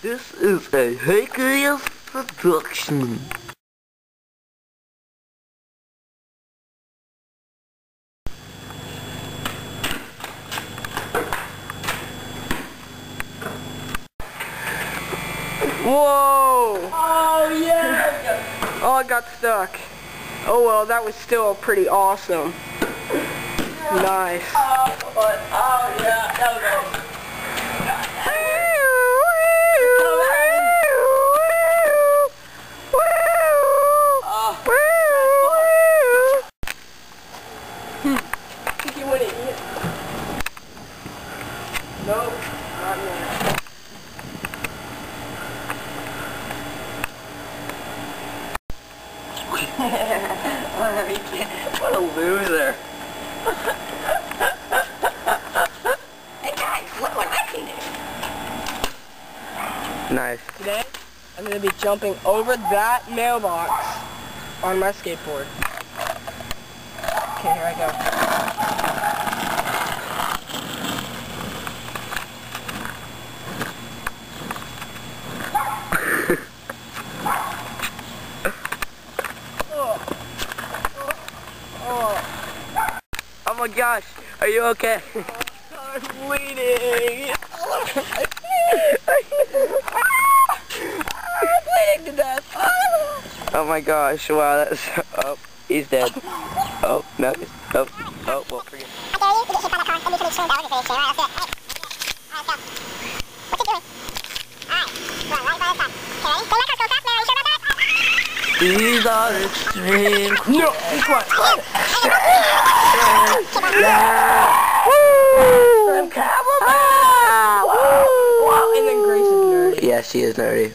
This is a Hercules production. Whoa! Oh yeah! Oh, I got stuck. Oh well, that was still pretty awesome. Nice. Oh, but, oh yeah, that was awesome. Oh, think you want to eat it? Nope, not yet. What a loser. Hey guys, look what I can do. Nice. Today, I'm going to be jumping over that mailbox on my skateboard. Okay, here I go. Oh my gosh, are you okay? I'm bleeding. I'm bleeding to death. Oh my gosh, wow, that's... Oh, he's dead. Oh, no, he's- oh, oh, well, forget I dare you to get hit by that car and be pretty soon. That was a pretty soon. Alright, let's do it. Hey, alright, let's go. What's it doing? Alright, run right by the side. Okay, ready? Don't let cars go fast, man. Are you sure about that? These are extreme. No, be quiet. I'm Cowboy. Wow, and then Grace is nerdy. Yeah, she is nerdy.